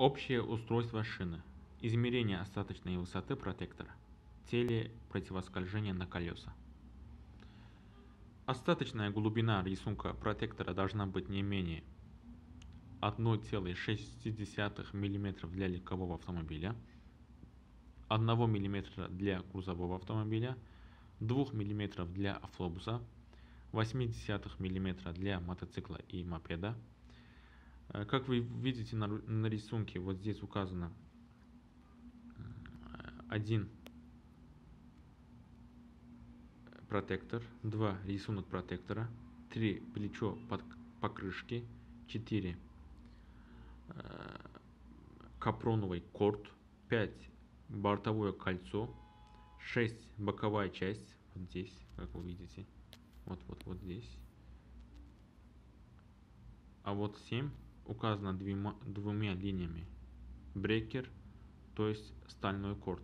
Общее устройство шины. Измерение остаточной высоты протектора. Теле противоскольжения на колеса. Остаточная глубина рисунка протектора должна быть не менее 1,6 мм для легкового автомобиля, 1 мм для грузового автомобиля, 2 мм для автобуса, 0,8 мм для мотоцикла и мопеда. Э, как вы видите на, на рисунке, вот здесь указано один протектор, 2 рисунок протектора, 3 плечо под покрышки, 4 э, капроновый корт, 5 бортовое кольцо, 6 боковая часть, вот здесь, как вы видите, вот вот вот здесь. А вот 7 указано двумя, линиями. Брекер, то есть стальной корт.